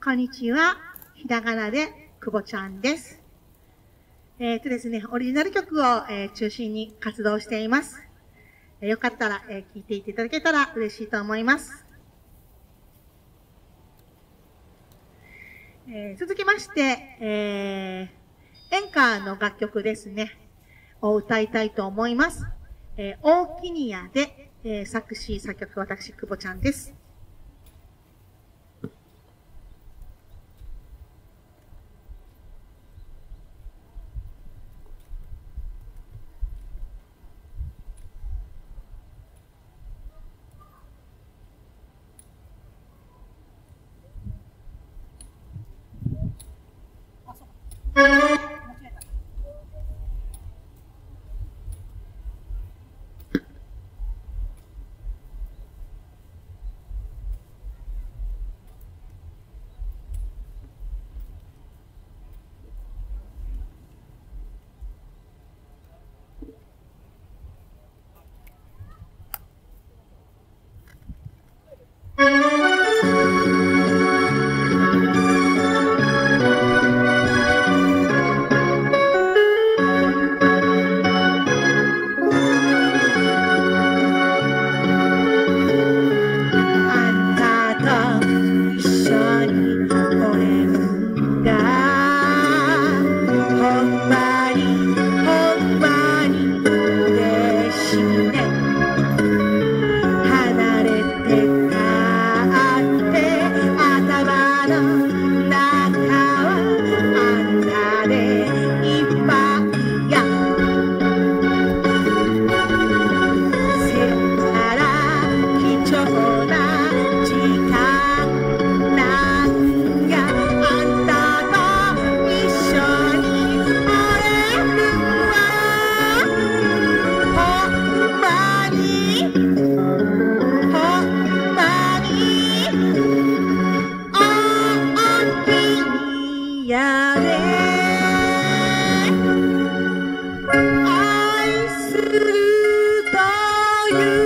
こんにちは。ひらがなでくぼちゃんです。えっ、とですね、オリジナル曲を、えー、中心に活動しています。えー、よかったら、えー、聴いていただけたら嬉しいと思います。えー、続きまして、えー、演歌の楽曲ですね、を歌いたいと思います。えー、大きにやで、えー、作詞、作曲、私、久保ちゃんです。愛するという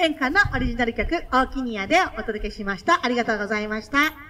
演歌のオリジナル曲、大きにやでお届けしました。ありがとうございました。